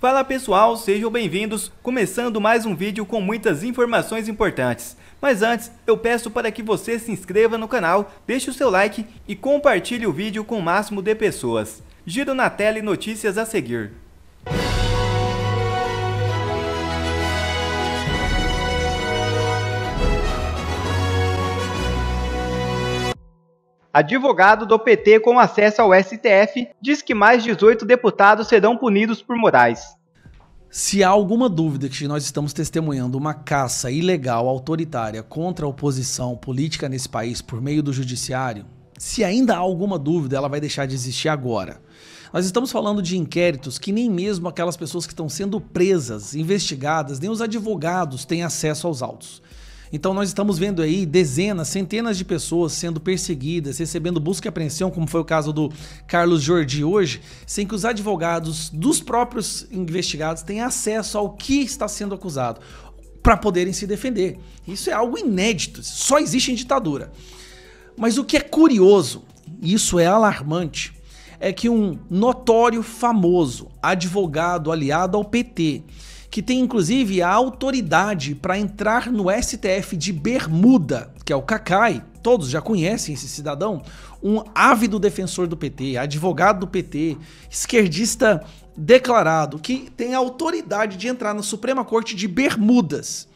Fala pessoal, sejam bem-vindos, começando mais um vídeo com muitas informações importantes. Mas antes, eu peço para que você se inscreva no canal, deixe o seu like e compartilhe o vídeo com o máximo de pessoas. Giro na tela e notícias a seguir. Advogado do PT com acesso ao STF diz que mais 18 deputados serão punidos por Moraes. Se há alguma dúvida que nós estamos testemunhando uma caça ilegal, autoritária contra a oposição política nesse país por meio do judiciário, se ainda há alguma dúvida, ela vai deixar de existir agora. Nós estamos falando de inquéritos que nem mesmo aquelas pessoas que estão sendo presas, investigadas, nem os advogados têm acesso aos autos. Então nós estamos vendo aí dezenas, centenas de pessoas sendo perseguidas, recebendo busca e apreensão, como foi o caso do Carlos Jordi hoje, sem que os advogados dos próprios investigados tenham acesso ao que está sendo acusado para poderem se defender. Isso é algo inédito, só existe em ditadura. Mas o que é curioso, isso é alarmante, é que um notório famoso advogado aliado ao PT que tem inclusive a autoridade para entrar no STF de Bermuda, que é o Cacai. Todos já conhecem esse cidadão, um ávido defensor do PT, advogado do PT, esquerdista declarado, que tem a autoridade de entrar na Suprema Corte de Bermudas.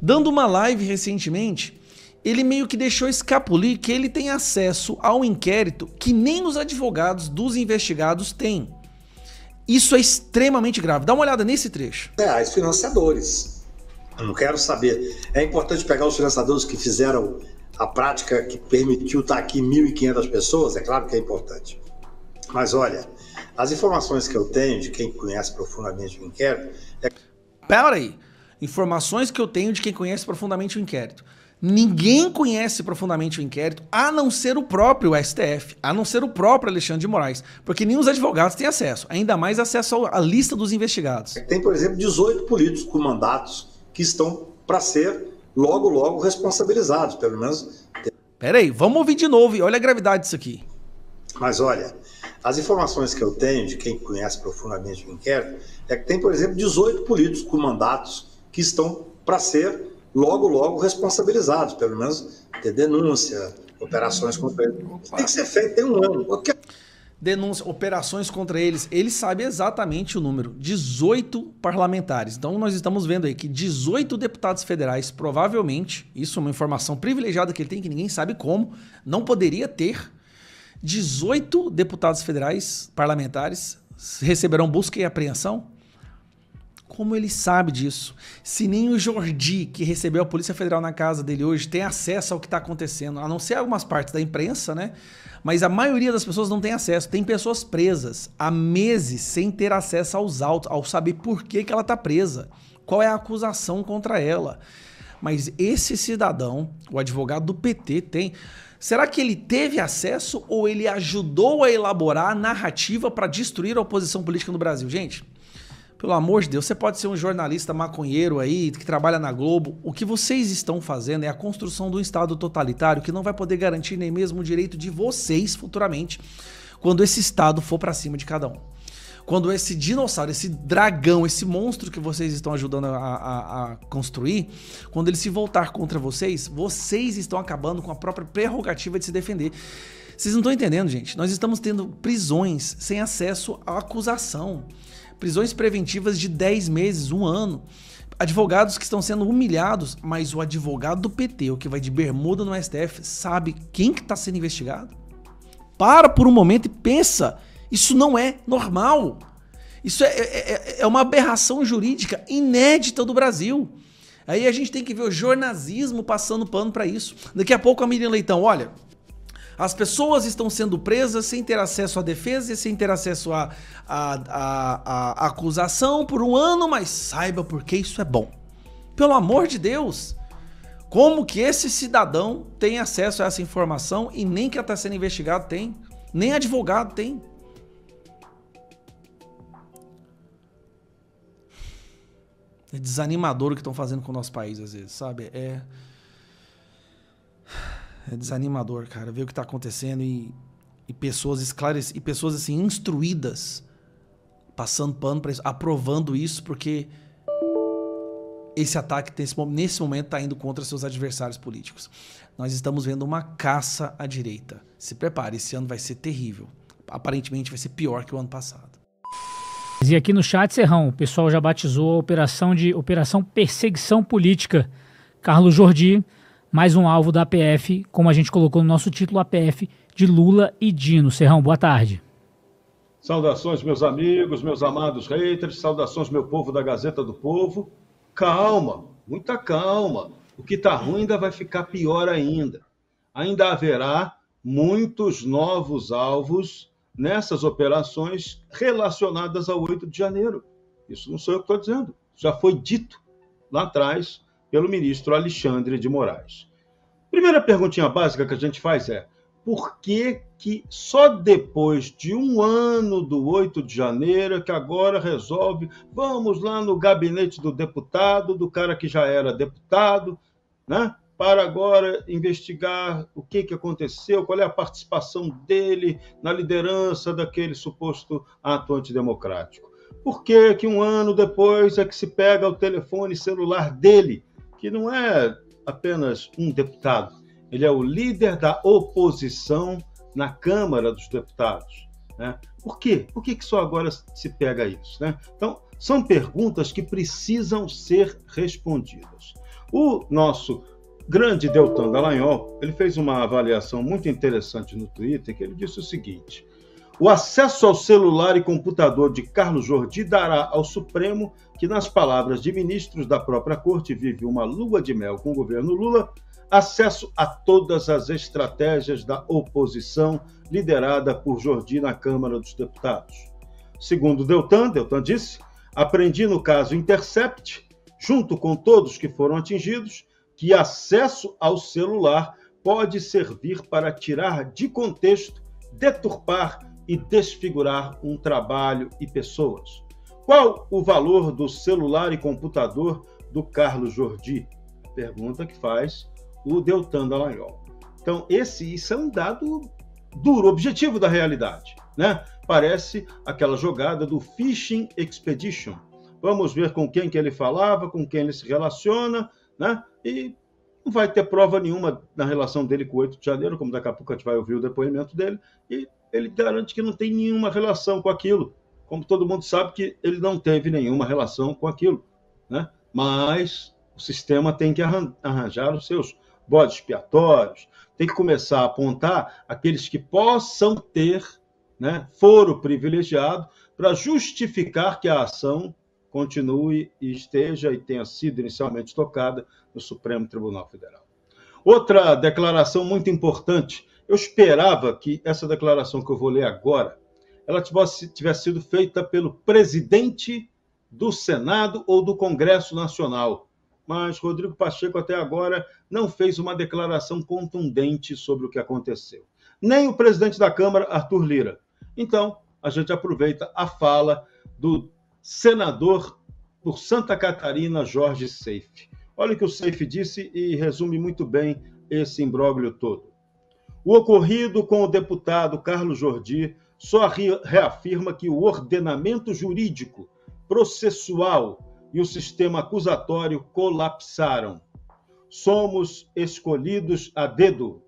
Dando uma live recentemente, ele meio que deixou escapulir que ele tem acesso ao inquérito que nem os advogados dos investigados têm. Isso é extremamente grave. Dá uma olhada nesse trecho. É, os financiadores. Eu não quero saber. É importante pegar os financiadores que fizeram a prática que permitiu estar aqui 1.500 pessoas, é claro que é importante. Mas olha, as informações que eu tenho de quem conhece profundamente o inquérito. É... Pera aí. Informações que eu tenho de quem conhece profundamente o inquérito. Ninguém conhece profundamente o inquérito, a não ser o próprio STF, a não ser o próprio Alexandre de Moraes, porque nem os advogados têm acesso, ainda mais acesso à lista dos investigados. Tem, por exemplo, 18 políticos com mandatos que estão para ser logo, logo responsabilizados, pelo menos. Peraí, vamos ouvir de novo e olha a gravidade disso aqui. Mas olha, as informações que eu tenho de quem conhece profundamente o inquérito é que tem, por exemplo, 18 políticos com mandatos que estão para ser logo, logo responsabilizados, pelo menos ter denúncia, operações contra eles. Tem que ser feito, tem um ano. Denúncia, operações contra eles. Ele sabe exatamente o número: 18 parlamentares. Então nós estamos vendo aí que 18 deputados federais, provavelmente, isso é uma informação privilegiada que ele tem, que ninguém sabe como, não poderia ter. 18 deputados federais, parlamentares, receberão busca e apreensão como ele sabe disso? Se nem o Jordi, que recebeu a Polícia Federal na casa dele hoje, tem acesso ao que está acontecendo, a não ser algumas partes da imprensa, né? Mas a maioria das pessoas não tem acesso. Tem pessoas presas há meses sem ter acesso aos autos, ao saber por que, que ela está presa, qual é a acusação contra ela. Mas esse cidadão, o advogado do PT, tem. Será que ele teve acesso ou ele ajudou a elaborar a narrativa para destruir a oposição política no Brasil? Gente, pelo amor de Deus, você pode ser um jornalista maconheiro aí, que trabalha na Globo. O que vocês estão fazendo é a construção de um Estado totalitário que não vai poder garantir nem mesmo o direito de vocês futuramente, quando esse Estado for para cima de cada um. Quando esse dinossauro, esse dragão, esse monstro que vocês estão ajudando a, a, a construir, quando ele se voltar contra vocês, vocês estão acabando com a própria prerrogativa de se defender. Vocês não estão entendendo, gente. Nós estamos tendo prisões sem acesso à acusação prisões preventivas de 10 meses, um ano. Advogados que estão sendo humilhados, mas o advogado do PT, o que vai de bermuda no STF, sabe quem que está sendo investigado? Para por um momento e pensa, isso não é normal. Isso é, é, é, é uma aberração jurídica inédita do Brasil. Aí a gente tem que ver o jornalismo passando pano para isso. Daqui a pouco a Miriam Leitão, olha, as pessoas estão sendo presas sem ter acesso à defesa e sem ter acesso à, à, à, acusação por um ano, mas saiba porque isso é bom. Pelo amor de Deus! Como que esse cidadão tem acesso a essa informação e nem que está sendo investigado tem? Nem advogado tem. É desanimador o que estão fazendo com o nosso país, às vezes, sabe? É. É desanimador, cara, ver o que está acontecendo e, e pessoas esclarecidas, e pessoas assim instruídas passando pano para isso, aprovando isso, porque esse ataque nesse momento está indo contra seus adversários políticos. Nós estamos vendo uma caça à direita. Se prepare, esse ano vai ser terrível. Aparentemente vai ser pior que o ano passado. E aqui no chat, Serrão, o pessoal já batizou a operação de Operação Perseguição Política. Carlos Jordi, mais um alvo da APF, como a gente colocou no nosso título, APF de Lula e Dino. Serrão, boa tarde. Saudações, meus amigos, meus amados haters, saudações, meu povo da Gazeta do Povo. Calma, muita calma. O que está ruim ainda vai ficar pior ainda. Ainda haverá muitos novos alvos nessas operações relacionadas ao 8 de janeiro. Isso não sou eu que estou dizendo. Já foi dito lá atrás pelo ministro Alexandre de Moraes. Primeira perguntinha básica que a gente faz é: por que, que só depois de um ano do 8 de janeiro que agora resolve, vamos lá no gabinete do deputado, do cara que já era deputado, né? para agora investigar o que, que aconteceu, qual é a participação dele na liderança daquele suposto ato antidemocrático. Por que, que um ano depois é que se pega o telefone celular dele, que não é apenas um deputado, ele é o líder da oposição na Câmara dos Deputados. Né? Por quê? Por que, que só agora se pega isso? Né? Então, são perguntas que precisam ser respondidas. O nosso grande Deltan Dallagnol, ele fez uma avaliação muito interessante no Twitter, que ele disse o seguinte: o acesso ao celular e computador de Carlos Jordi dará ao Supremo, que nas palavras de ministros da própria corte vive uma lua de mel com o governo Lula, acesso a todas as estratégias da oposição liderada por Jordi na Câmara dos Deputados. Segundo Deltan, Deltan disse, aprendi no caso Intercept, junto com todos que foram atingidos, que acesso ao celular pode servir para tirar de contexto, deturpar e desfigurar um trabalho e pessoas. Qual o valor do celular e computador do Carlos Jordi? Pergunta que faz o Deltan Dallagnol. Então, esse isso é um dado duro, objetivo da realidade. Né? Parece aquela jogada do Fishing Expedition. Vamos ver com quem que ele falava, com quem ele se relaciona, né? e não vai ter prova nenhuma na relação dele com o 8 de janeiro, como daqui a pouco a gente vai ouvir o depoimento dele, e ele garante que não tem nenhuma relação com aquilo, como todo mundo sabe que ele não teve nenhuma relação com aquilo. Né? Mas o sistema tem que arranjar os seus bodes expiatórios, tem que começar a apontar aqueles que possam ter né, foro privilegiado para justificar que a ação continue e esteja e tenha sido inicialmente tocada no Supremo Tribunal Federal. Outra declaração muito importante, eu esperava que essa declaração que eu vou ler agora, ela tivesse, tivesse sido feita pelo presidente do Senado ou do Congresso Nacional, mas Rodrigo Pacheco até agora não fez uma declaração contundente sobre o que aconteceu. Nem o presidente da Câmara, Arthur Lira. Então, a gente aproveita a fala do senador por Santa Catarina, Jorge Seife. Olha o que o Seife disse e resume muito bem esse imbróglio todo. O ocorrido com o deputado Carlos Jordi só reafirma que o ordenamento jurídico, processual e o sistema acusatório colapsaram. Somos escolhidos a dedo.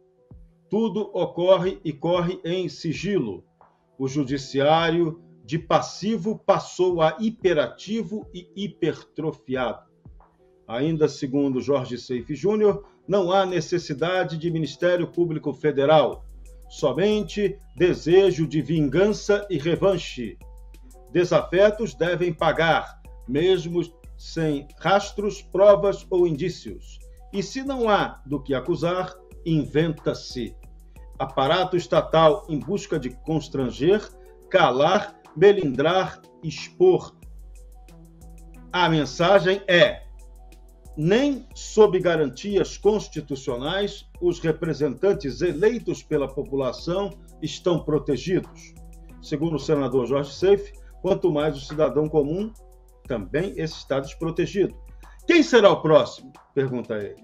Tudo ocorre e corre em sigilo. O judiciário de passivo passou a hiperativo e hipertrofiado. Ainda segundo Jorge Seife Júnior, não há necessidade de Ministério Público Federal, somente desejo de vingança e revanche. Desafetos devem pagar, mesmo sem rastros, provas ou indícios. E se não há do que acusar, inventa-se. Aparato estatal em busca de constranger, calar, melindrar, expor. A mensagem é: nem sob garantias constitucionais os representantes eleitos pela população estão protegidos. Segundo o senador Jorge Seife, quanto mais o cidadão comum, também esse está desprotegido. Quem será o próximo? pergunta ele.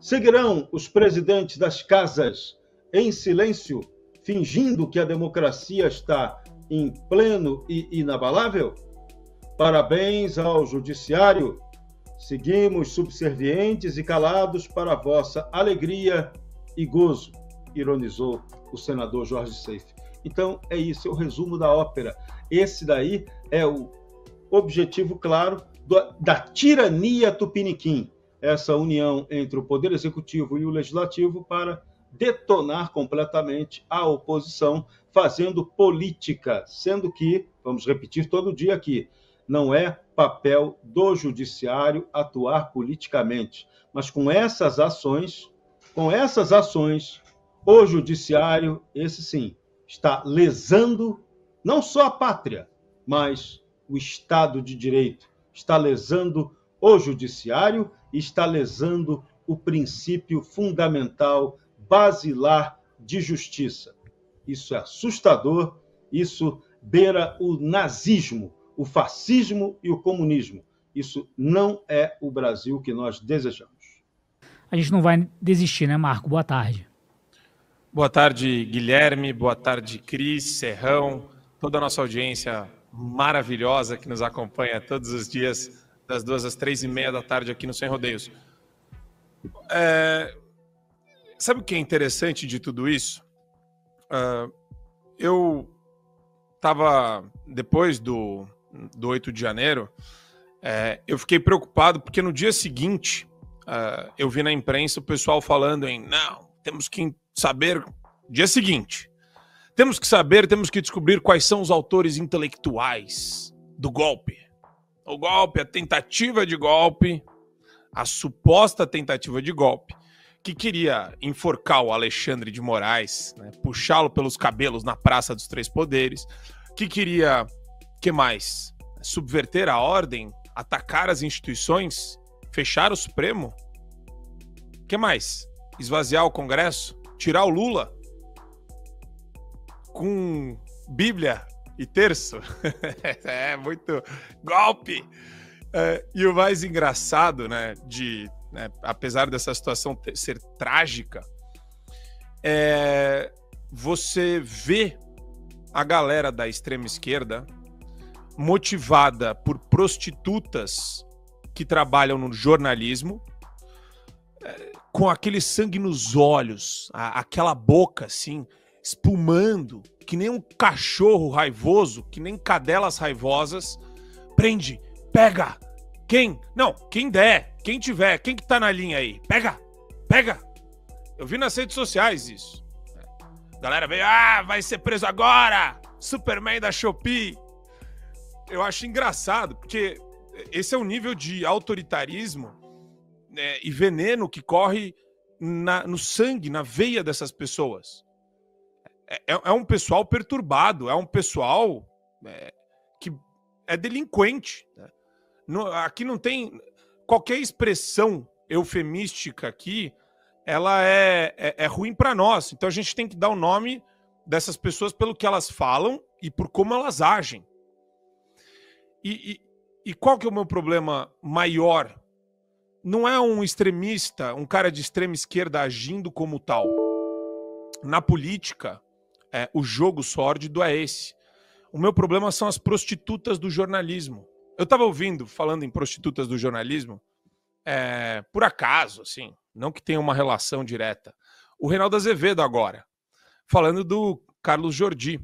Seguirão os presidentes das casas em silêncio, fingindo que a democracia está em pleno e inabalável? Parabéns ao Judiciário. Seguimos subservientes e calados para a vossa alegria e gozo, ironizou o senador Jorge Seife. Então, é isso, é o resumo da ópera. Esse daí é o objetivo claro do, da tirania tupiniquim, essa união entre o poder executivo e o legislativo para detonar completamente a oposição, fazendo política, sendo que, vamos repetir todo dia aqui, não é papel do judiciário atuar politicamente, mas com essas ações, com essas ações, o judiciário, esse sim, está lesando não só a pátria, mas o Estado de Direito, está lesando o judiciário está lesando o princípio fundamental basilar de justiça. Isso é assustador, isso beira o nazismo, o fascismo e o comunismo. Isso não é o Brasil que nós desejamos. A gente não vai desistir, né, Marco? Boa tarde. Boa tarde, Guilherme. Boa tarde, Cris, Serrão, toda a nossa audiência maravilhosa que nos acompanha todos os dias, das duas às três e meia da tarde aqui no Sem Rodeios. É, Sabe o que é interessante de tudo isso? Uh, eu estava, depois do, do 8 de janeiro, é, eu fiquei preocupado porque no dia seguinte uh, eu vi na imprensa o pessoal falando em não, temos que saber. Dia seguinte, temos que saber, temos que descobrir quais são os autores intelectuais do golpe. O golpe, a tentativa de golpe, a suposta tentativa de golpe que queria enforcar o Alexandre de Moraes, né, puxá-lo pelos cabelos na Praça dos Três Poderes, que queria, que mais? Subverter a ordem, atacar as instituições, fechar o Supremo? que mais? Esvaziar o Congresso, tirar o Lula com Bíblia e terço? é muito golpe. É, e o mais engraçado, né, de né, apesar dessa situação ter, ser trágica, é, você vê a galera da extrema esquerda motivada por prostitutas que trabalham no jornalismo, é, com aquele sangue nos olhos, a, aquela boca assim, espumando, que nem um cachorro raivoso, que nem cadelas raivosas, prende, pega, quem? Não, quem der, quem tiver, quem que tá na linha aí? Pega! Pega! Eu vi nas redes sociais isso. galera veio, ah, vai ser preso agora! Superman da Shopee. Eu acho engraçado, porque esse é o nível de autoritarismo né, e veneno que corre na, no sangue, na veia dessas pessoas. É, é, é um pessoal perturbado, é um pessoal é, que é delinquente. Né? No, aqui não tem. Qualquer expressão eufemística aqui, ela é, é, é ruim para nós. Então a gente tem que dar o nome dessas pessoas pelo que elas falam e por como elas agem. E, e, qual que é o meu problema maior? Não é um extremista, um cara de extrema esquerda agindo como tal. Na política, é, o jogo sórdido é esse. O meu problema são as prostitutas do jornalismo. Eu estava ouvindo, falando em prostitutas do jornalismo, é, por acaso, assim, não que tenha uma relação direta, o Reinaldo Azevedo agora, falando do Carlos Jordi.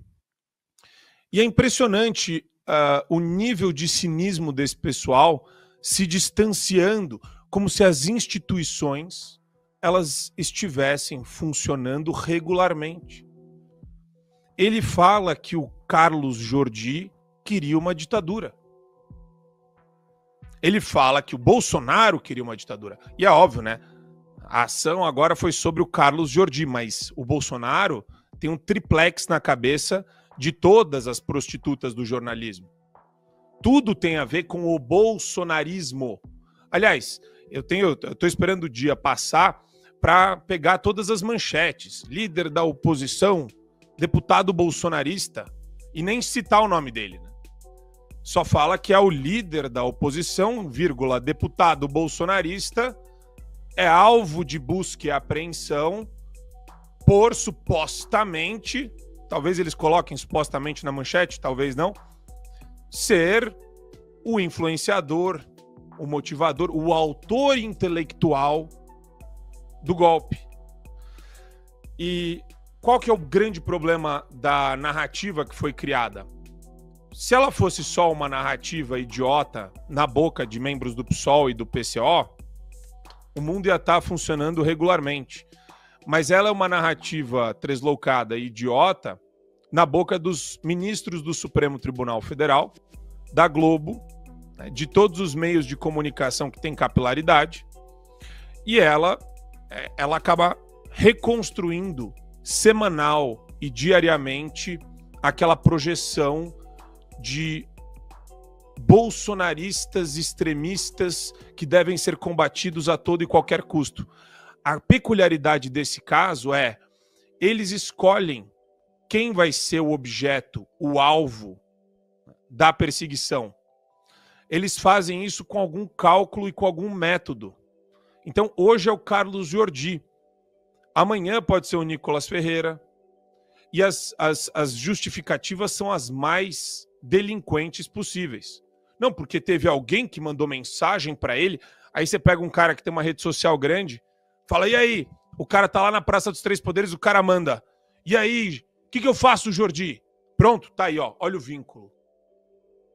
E é impressionante uh, o nível de cinismo desse pessoal se distanciando, como se as instituições elas estivessem funcionando regularmente. Ele fala que o Carlos Jordi queria uma ditadura. Ele fala que o Bolsonaro queria uma ditadura. E é óbvio, né? A ação agora foi sobre o Carlos Jordi, mas o Bolsonaro tem um triplex na cabeça de todas as prostitutas do jornalismo. Tudo tem a ver com o bolsonarismo. Aliás, eu tenho, tô esperando o dia passar para pegar todas as manchetes. Líder da oposição, deputado bolsonarista, e nem citar o nome dele. Né? só fala que é o líder da oposição, vírgula, deputado bolsonarista, é alvo de busca e apreensão por supostamente talvez eles coloquem supostamente na manchete, talvez não, ser o influenciador, o motivador, o autor intelectual do golpe. E qual que é o grande problema da narrativa que foi criada? Se ela fosse só uma narrativa idiota na boca de membros do PSOL e do PCO, o mundo ia estar tá funcionando regularmente. Mas ela é uma narrativa tresloucada e idiota na boca dos ministros do Supremo Tribunal Federal, da Globo, né, de todos os meios de comunicação que têm capilaridade, e ela, é, ela acaba reconstruindo semanal e diariamente aquela projeção de bolsonaristas extremistas que devem ser combatidos a todo e qualquer custo. A peculiaridade desse caso é eles escolhem quem vai ser o objeto, o alvo da perseguição. Eles fazem isso com algum cálculo e com algum método. Então, hoje é o Carlos Jordi. Amanhã pode ser o Nicolas Ferreira. E as, as, as justificativas são as mais delinquentes possíveis. Não, porque teve alguém que mandou mensagem para ele. Aí você pega um cara que tem uma rede social grande, fala: e aí? O cara tá lá na Praça dos Três Poderes, o cara manda. E aí, o que, que eu faço, Jordi? Pronto, tá aí, ó. Olha o vínculo.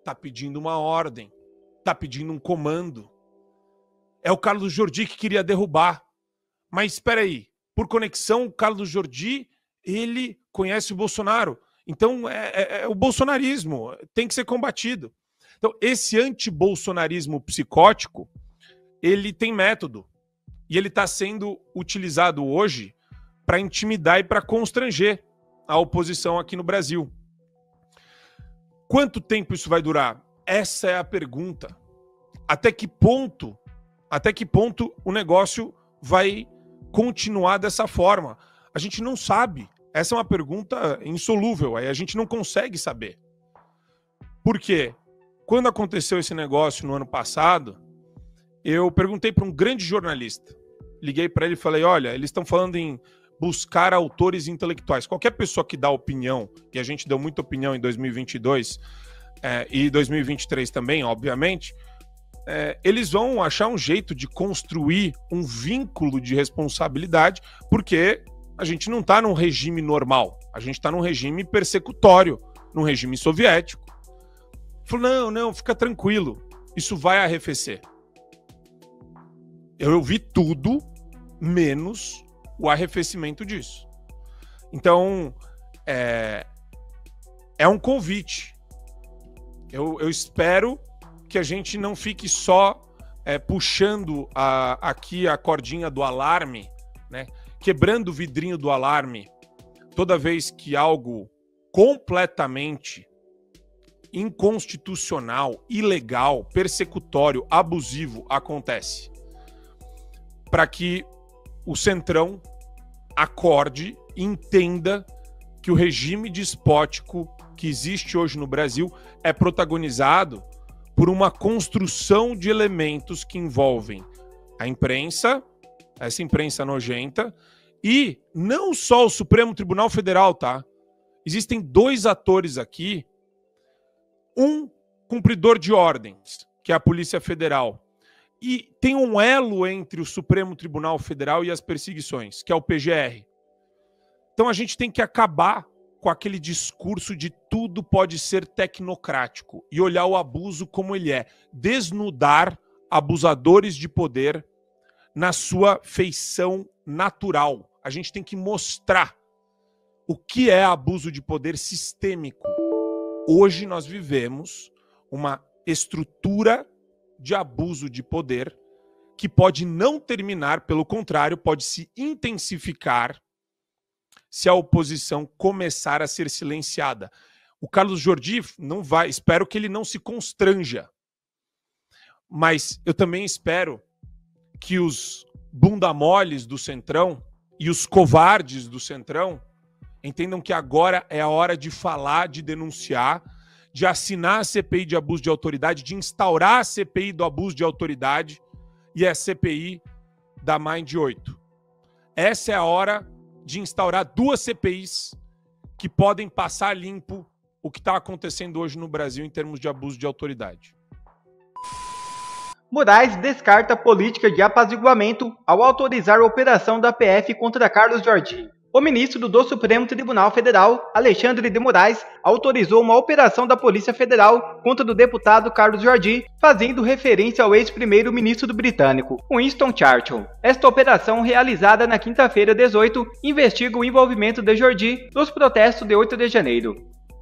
Tá pedindo uma ordem. Tá pedindo um comando. É o Carlos Jordi que queria derrubar. Mas espera aí. Por conexão, o Carlos Jordi, ele conhece o Bolsonaro. Então, é, é, é o bolsonarismo. Tem que ser combatido. Então, esse anti-bolsonarismo psicótico, ele tem método. E ele está sendo utilizado hoje para intimidar e para constranger a oposição aqui no Brasil. Quanto tempo isso vai durar? Essa é a pergunta. Até que ponto, até que ponto o negócio vai continuar dessa forma? A gente não sabe. Essa é uma pergunta insolúvel, aí a gente não consegue saber. Por quê? Quando aconteceu esse negócio no ano passado, eu perguntei para um grande jornalista. Liguei para ele e falei: "Olha, eles estão falando em buscar autores intelectuais. Qualquer pessoa que dá opinião, e a gente deu muita opinião em 2022 é, e 2023 também, obviamente, é, eles vão achar um jeito de construir um vínculo de responsabilidade, porque a gente não está num regime normal, a gente está num regime persecutório, num regime soviético. Falou: não, não, fica tranquilo, isso vai arrefecer. Eu vi tudo menos o arrefecimento disso. Então, é, é um convite. Eu, eu espero que a gente não fique só é, puxando a, aqui a cordinha do alarme, né? quebrando o vidrinho do alarme toda vez que algo completamente inconstitucional, ilegal, persecutório, abusivo acontece. Para que o Centrão acorde entenda que o regime despótico que existe hoje no Brasil é protagonizado por uma construção de elementos que envolvem a imprensa, essa imprensa nojenta, e não só o Supremo Tribunal Federal, tá? Existem dois atores aqui, um cumpridor de ordens, que é a Polícia Federal, e tem um elo entre o Supremo Tribunal Federal e as perseguições, que é o PGR. Então a gente tem que acabar com aquele discurso de tudo pode ser tecnocrático e olhar o abuso como ele é, desnudar abusadores de poder na sua feição natural. A gente tem que mostrar o que é abuso de poder sistêmico. Hoje nós vivemos uma estrutura de abuso de poder que pode não terminar, pelo contrário, pode se intensificar se a oposição começar a ser silenciada. O Carlos Jordi não vai, espero que ele não se constranja. Mas eu também espero que os bundamoles do Centrão e os covardes do Centrão entendam que agora é a hora de falar, de denunciar de assinar a CPI de abuso de autoridade, de instaurar a CPI do abuso de autoridade e a CPI da Mind 8. Essa é a hora de instaurar duas CPIs que podem passar limpo o que está acontecendo hoje no Brasil em termos de abuso de autoridade. Moraes descarta política de apaziguamento ao autorizar a operação da PF contra Carlos Jordi. O ministro do Supremo Tribunal Federal, Alexandre de Moraes, autorizou uma operação da Polícia Federal contra o deputado Carlos Jordi, fazendo referência ao ex-primeiro-ministro britânico, Winston Churchill. Esta operação, realizada na quinta-feira 18, investiga o envolvimento de Jordi nos protestos de 8 de janeiro.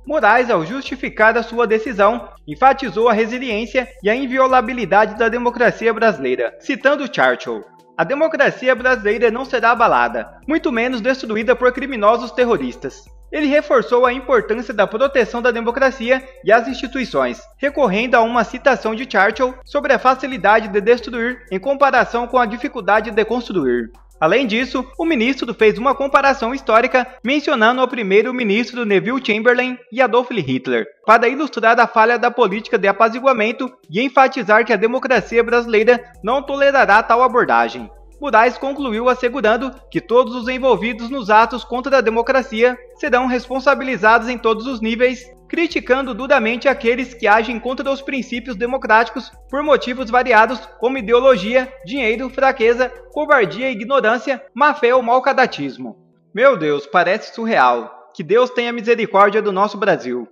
Moraes, ao justificar a sua decisão, enfatizou a resiliência e a inviolabilidade da democracia brasileira, citando Churchill. A democracia brasileira não será abalada, muito menos destruída por criminosos terroristas. Ele reforçou a importância da proteção da democracia e as instituições, recorrendo a uma citação de Churchill sobre a facilidade de destruir em comparação com a dificuldade de construir. Além disso, o ministro fez uma comparação histórica mencionando o primeiro-ministro Neville Chamberlain e Adolf Hitler, para ilustrar a falha da política de apaziguamento e enfatizar que a democracia brasileira não tolerará tal abordagem. Moraes concluiu assegurando que todos os envolvidos nos atos contra a democracia serão responsabilizados em todos os níveis, criticando duramente aqueles que agem contra os princípios democráticos por motivos variados como ideologia, dinheiro, fraqueza, covardia, ignorância, má fé ou mau cadatismo. Meu Deus, parece surreal. Que Deus tenha misericórdia do nosso Brasil.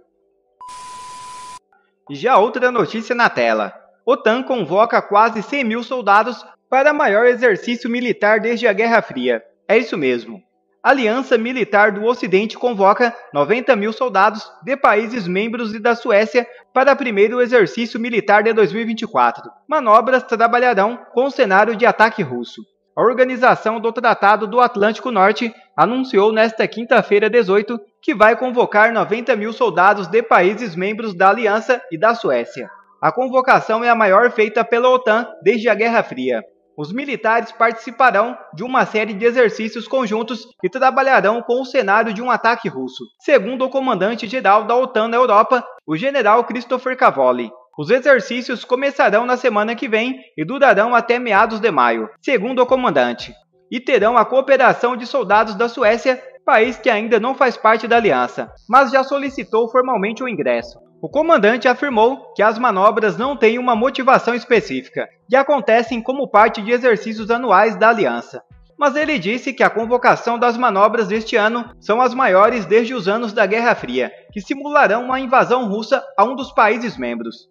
Já outra notícia na tela. OTAN convoca quase 100 mil soldados para maior exercício militar desde a Guerra Fria. É isso mesmo. Aliança Militar do Ocidente convoca 90 mil soldados de países membros e da Suécia para o primeiro exercício militar de 2024. Manobras trabalharão com o cenário de ataque russo. A Organização do Tratado do Atlântico Norte anunciou nesta quinta-feira 18 que vai convocar 90 mil soldados de países membros da Aliança e da Suécia. A convocação é a maior feita pela OTAN desde a Guerra Fria. Os militares participarão de uma série de exercícios conjuntos e trabalharão com o cenário de um ataque russo, segundo o comandante-geral da OTAN na Europa, o general Christopher Cavoli. Os exercícios começarão na semana que vem e durarão até meados de maio, segundo o comandante, e terão a cooperação de soldados da Suécia, país que ainda não faz parte da aliança, mas já solicitou formalmente o ingresso. O comandante afirmou que as manobras não têm uma motivação específica e acontecem como parte de exercícios anuais da aliança. Mas ele disse que a convocação das manobras deste ano são as maiores desde os anos da Guerra Fria, que simularão uma invasão russa a um dos países membros.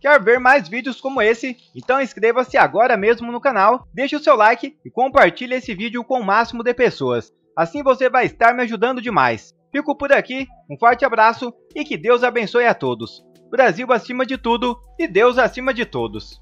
Quer ver mais vídeos como esse? Então inscreva-se agora mesmo no canal, deixe o seu like e compartilhe esse vídeo com o máximo de pessoas. Assim você vai estar me ajudando demais. Fico por aqui, um forte abraço e que Deus abençoe a todos. Brasil acima de tudo e Deus acima de todos.